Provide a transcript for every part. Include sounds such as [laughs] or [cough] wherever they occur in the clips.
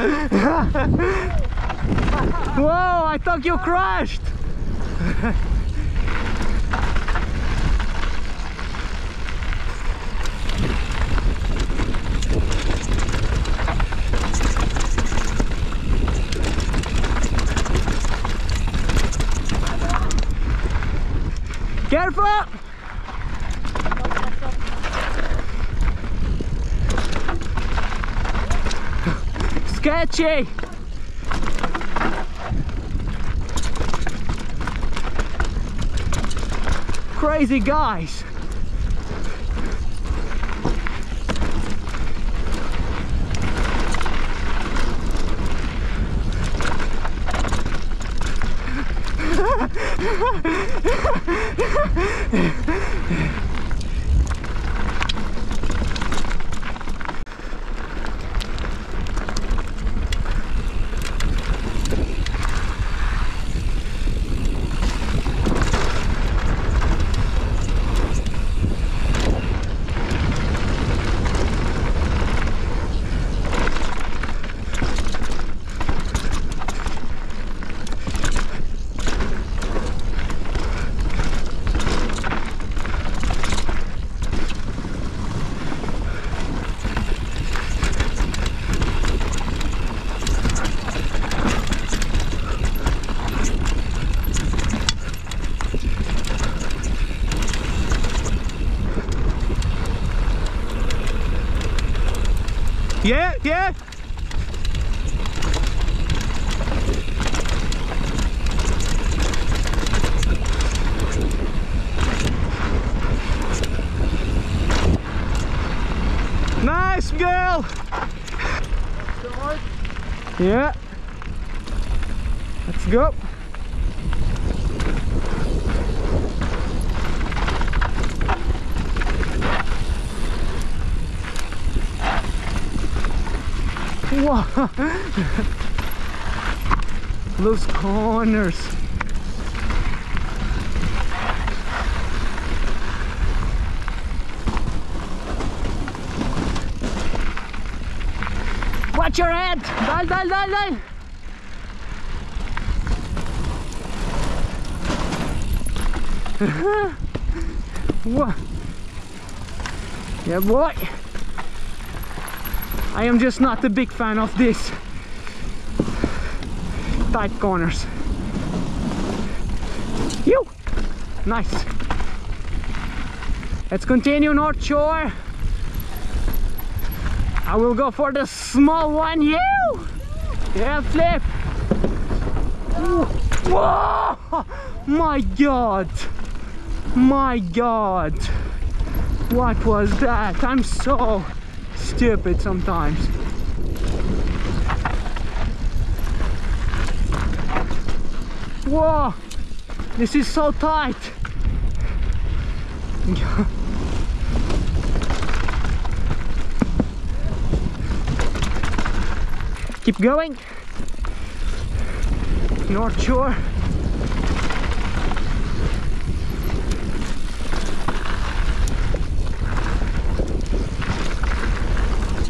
[laughs] Whoa, I thought you crashed. Careful! Sketchy! Crazy guys! Yeah, yeah. Nice girl. Yeah. Let's go. [laughs] Those corners. Watch your head! Dal, dal, dal, dal! [laughs] Wha- Yeah, boy. I am just not a big fan of this tight corners. You, nice. Let's continue North Shore. I will go for the small one. You, yeah, flip. Whoa! My God, my God, what was that? I'm so stupid sometimes. Whoa! This is so tight! [laughs] Keep going. North Shore.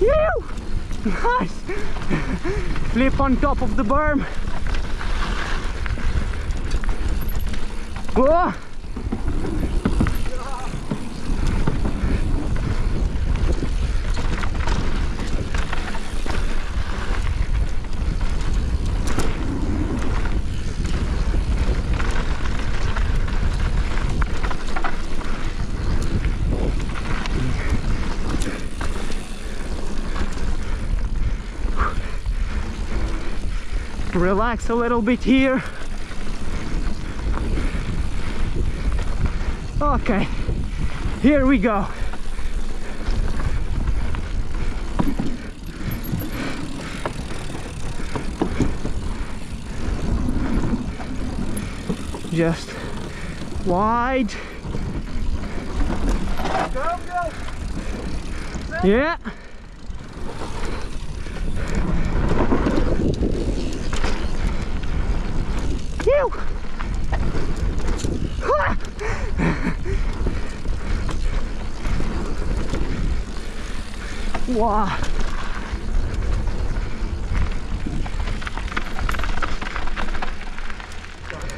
Phew! Nice! Flip on top of the berm. Whoa! Relax a little bit here. Okay here we go. Just wide. Yeah Whew. Wow.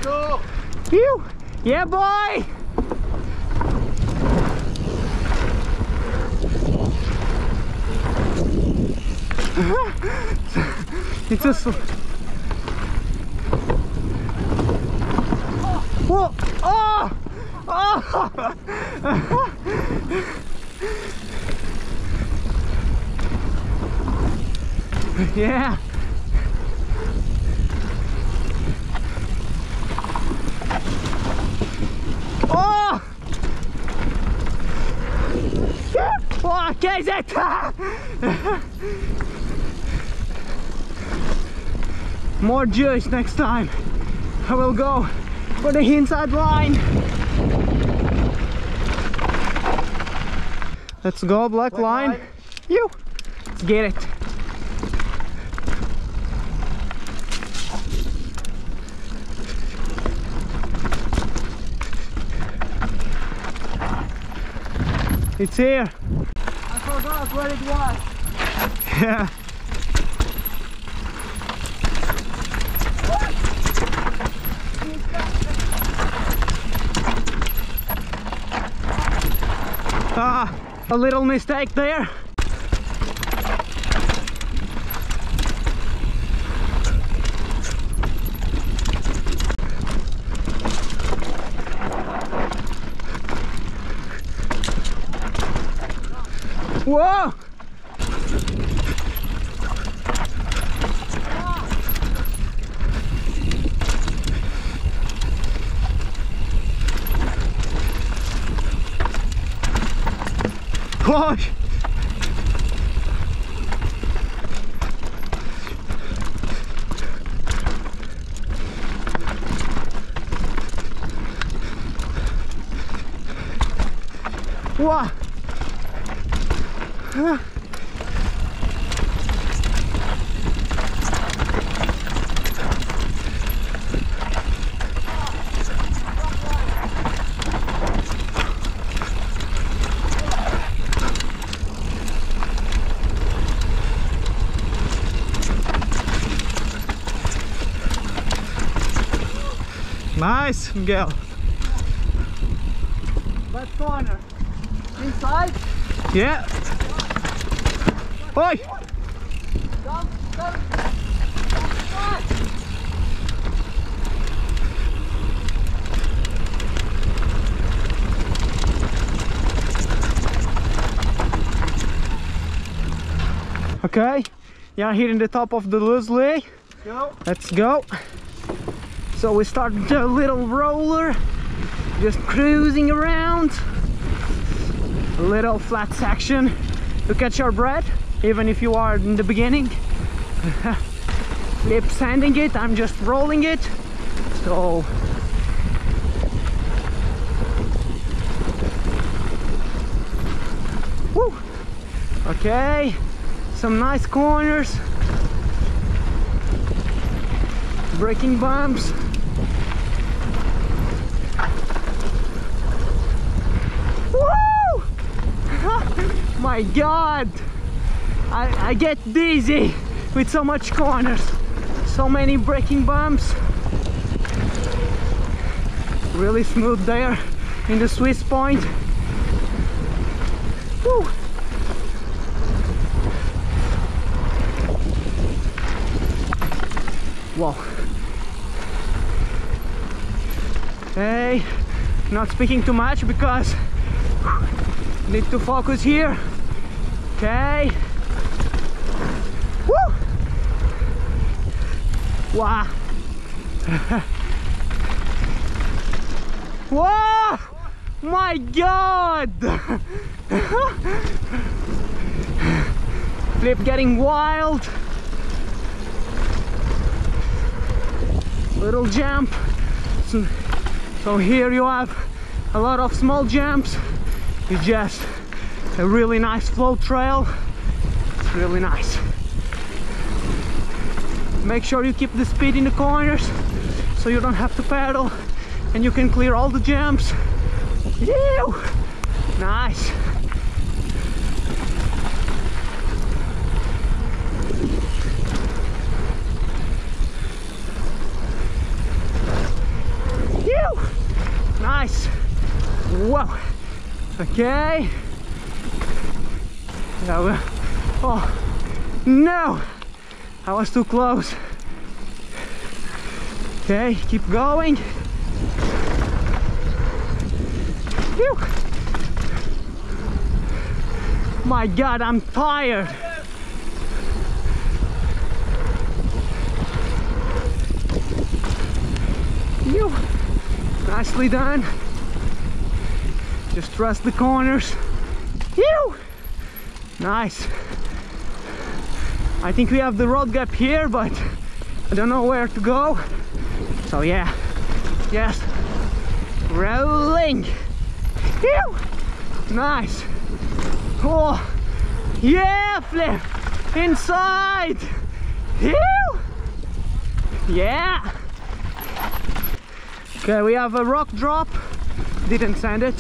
Go. Phew. Yeah, boy. [laughs] it's a. Whoa! Oh! Oh! yeah. Oh! Oh, che è More juice next time. I will go for the inside line. Let's go, black, line. line. You. Let's get it. It's here. I forgot where it was. [laughs] Yeah. Ah, a little mistake there. Whoa! Gosh! Wow! Nice, Miguel. Left corner. Inside. Yeah. Oi! Come, come. Okay. Yeah, here in the top of the Leslie. Go. Let's go. So we start the little roller, just cruising around. A little flat section to catch your breath, even if you are in the beginning. [laughs] Lip sanding it, I'm just rolling it. So Woo! Okay, some nice corners braking bumps. Woo! My God! I, I get dizzy with so much corners, so many braking bumps. Really smooth there in the Swiss point. Woo! Hey, not speaking too much because need to focus here. Okay. Woo! Wow. [laughs] Whoa! My God! [laughs] Flip getting wild. Little jump. So, so here you have a lot of small jumps. It's just a really nice flow trail it's really nice make sure you keep the speed in the corners so you don't have to pedal and you can clear all the jumps Ew! nice Ew! nice Whoa! okay Oh, no! I was too close. Okay, keep going. My God, I'm tired. Phew. Nicely done. Just trust the corners. Phew. Nice. I think we have the road gap here, but I don't know where to go. So yeah, yes, rolling. Nice. Oh, yeah, flip inside. Phew. Yeah. Okay, we have a rock drop. Didn't send it.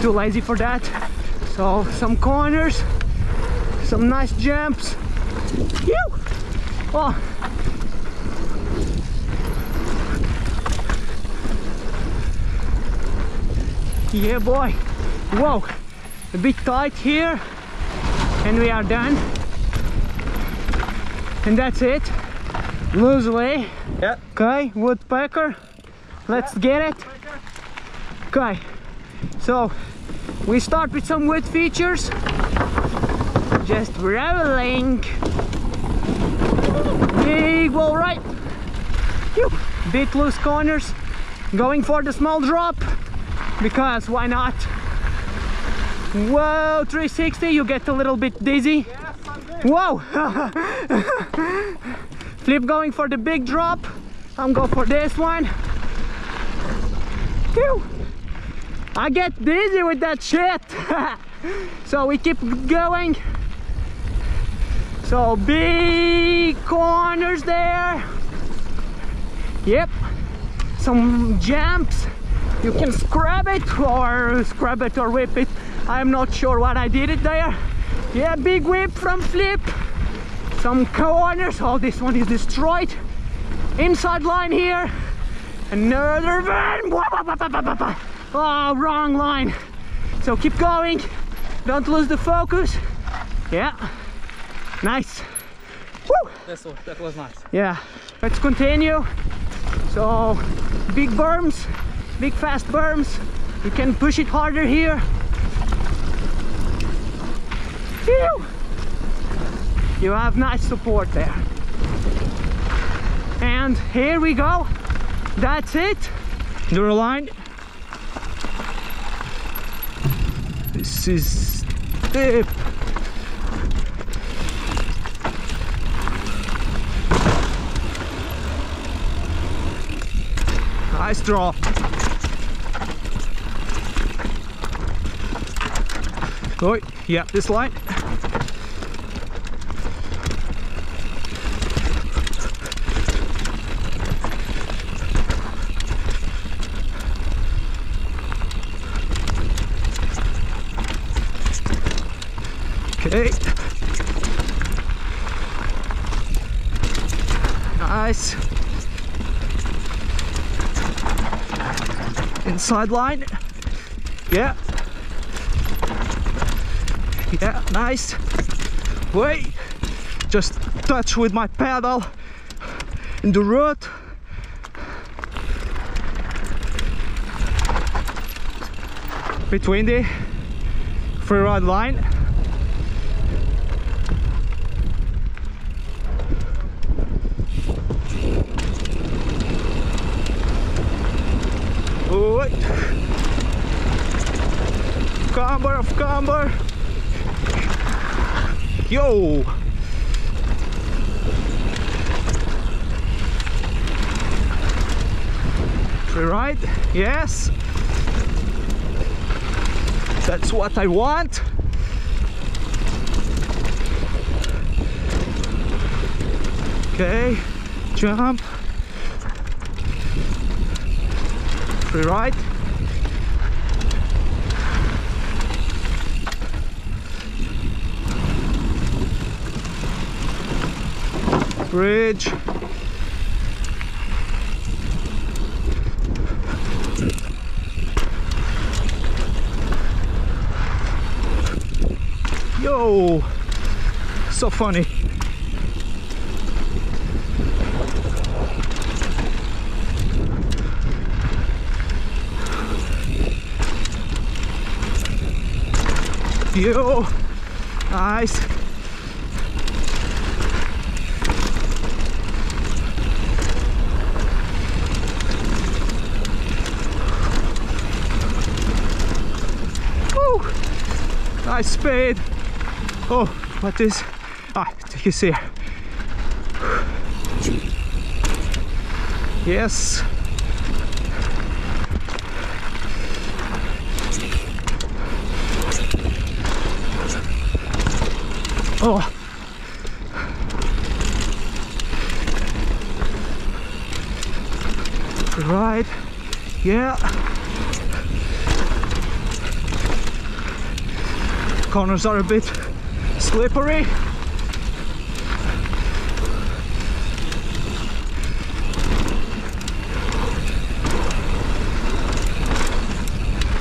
Too lazy for that. So some corners, some nice jumps. Phew. Oh. Yeah, boy. Whoa, a bit tight here, and we are done. And that's it. Loosely. Yeah. Okay, woodpecker. Let's get it. Okay, so we start with some wood features. Just reveling. Big wall right. Bit loose corners. Going for the small drop because why not? Whoa, 360, you get a little bit dizzy. Whoa! [laughs] Flip going for the big drop. I'm going for this one. Phew. I get dizzy with that shit. [laughs] so we keep going. So big corners there. Yep. Some jumps. You can scrub it or scrub it or whip it. I'm not sure what I did it there. Yeah, big whip from flip. Some corners. Oh, this one is destroyed. Inside line here. Another one. Oh, wrong line. So keep going. Don't lose the focus. Yeah. Nice. Woo! That's, that was nice. Yeah. Let's continue. So, big berms, big fast berms. You can push it harder here. Phew! You have nice support there. And here we go. That's it. Draw a line. This is steep. Nice draw. Oh, yeah, this line. Okay. Nice. Inside line. Yeah. Yeah, nice. Wait. Just touch with my pedal in the road. Between the free ride line. Oi. Of camber. Yo. Free ride? Yes. That's what I want. Okay, jump. Free ride. bridge. Yo, so funny. Yo, nice. Nice speed. Oh, what is? Ah, he's here. Yes. Oh. Right. Yeah. Corners are a bit slippery.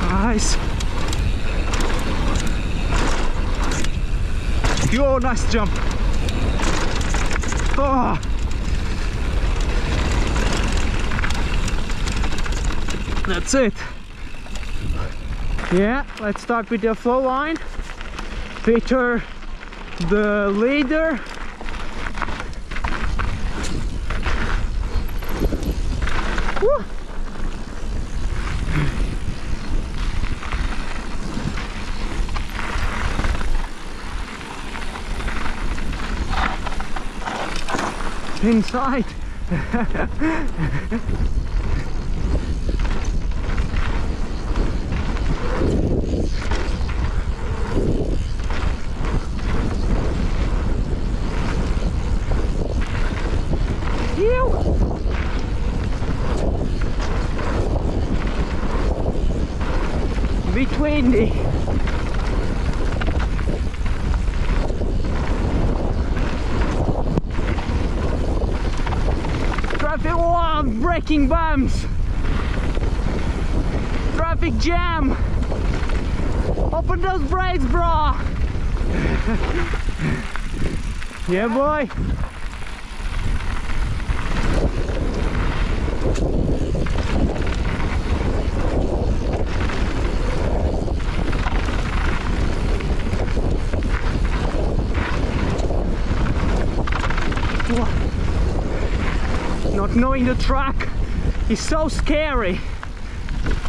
Nice. Yo, nice jump. Oh. That's it. Yeah, let's start with the flow line. Peter, the leader. Woo. Inside. [laughs] 320. Traffic, oh, braking bumps. Traffic jam. Open those brakes, bro. [laughs] yeah, boy. Not knowing the track is so scary.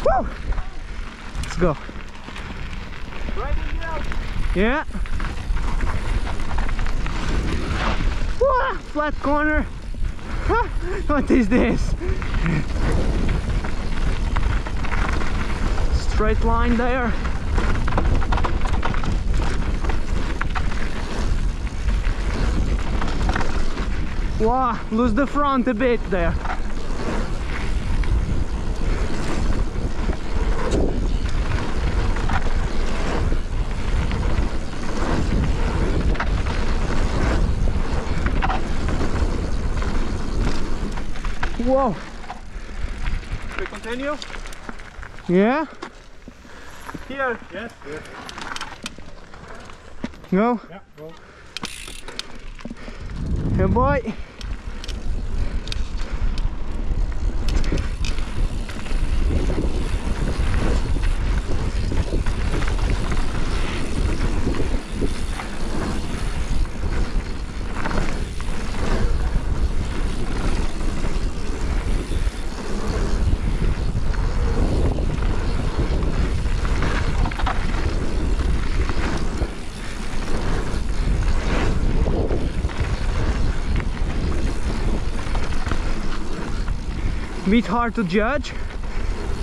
Woo! Let's go. Yeah. Flat corner. [laughs] what is this? Straight line there. Wow, lose the front a bit there. Whoa, We continue? yeah, Here. Yes. Yes. go, Yeah. Go. Here boy. Bit hard to judge,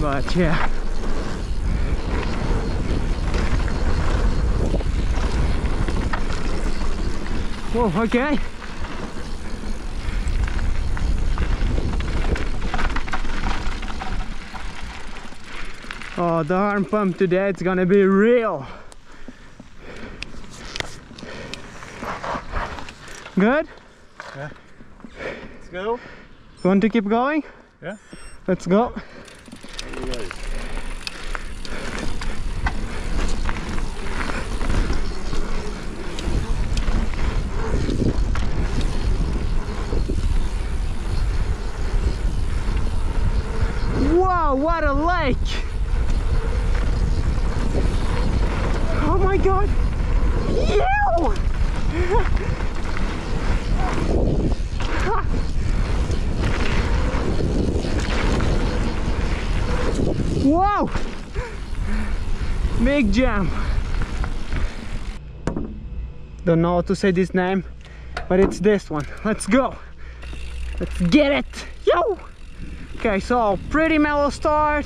but yeah. Whoa, okay. Oh, the arm pump today, it's gonna be real. Good? Yeah. Let's go. Want to keep going? Yeah. Let's go. Wow, what a lake! Oh my god! Ew! [laughs] Wow! Big jump. Don't know how to say this name, but it's this one. Let's go. Let's get it. Yo! Okay, so pretty mellow start.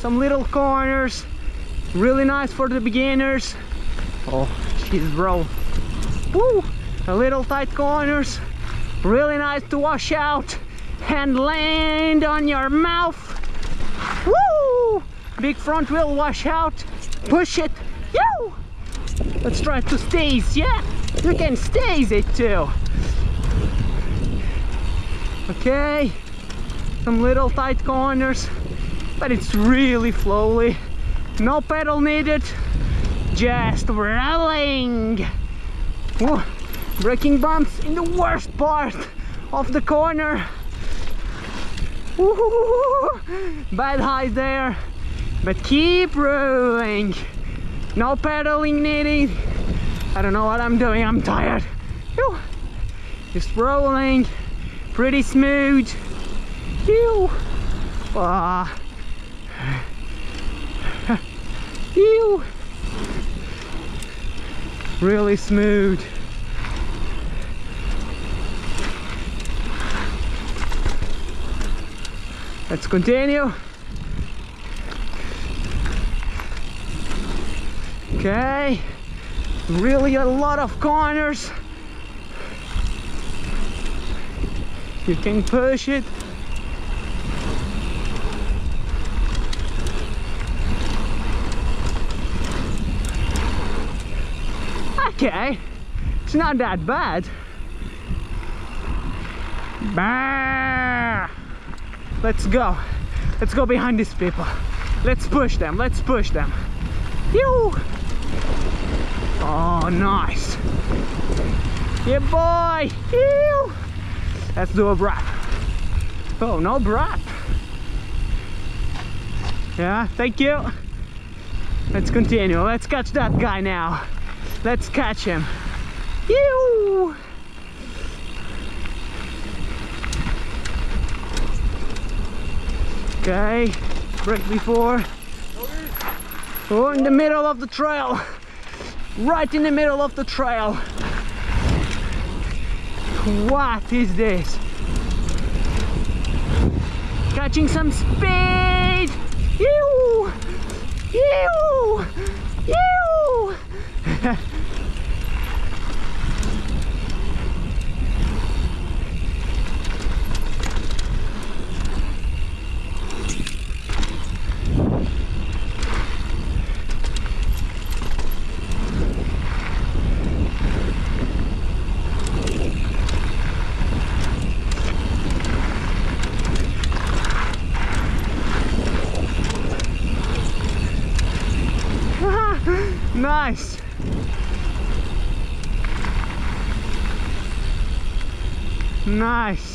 Some little corners. Really nice for the beginners. Oh, jeez, bro. Woo! A little tight corners. Really nice to wash out and land on your mouth. Woo! Big front wheel wash out. Push it. Let's try to stays. Yeah, you can stays it too. Okay, some little tight corners, but it's really slowly. No pedal needed, just rolling. Whoa. Braking bumps in the worst part of the corner. Bad highs there, but keep rolling. No pedaling needed. I don't know what I'm doing, I'm tired. Whew. Just rolling, pretty smooth. Ew. Ah. Ew. Really smooth. Let's continue. Okay, really a lot of corners. You can push it. Okay, it's not that bad. Bah! Let's go. Let's go behind these people. Let's push them. Let's push them. Phew! Oh, nice. Yeah, boy. Phew! Let's do a brap. Oh, no brap. Yeah, thank you. Let's continue. Let's catch that guy now. Let's catch him. Phew! Okay, break before. Oh, in the middle of the trail. Right in the middle of the trail. What is this? Catching some speed! Ew! Ew! Ew! [laughs] nice. Nice.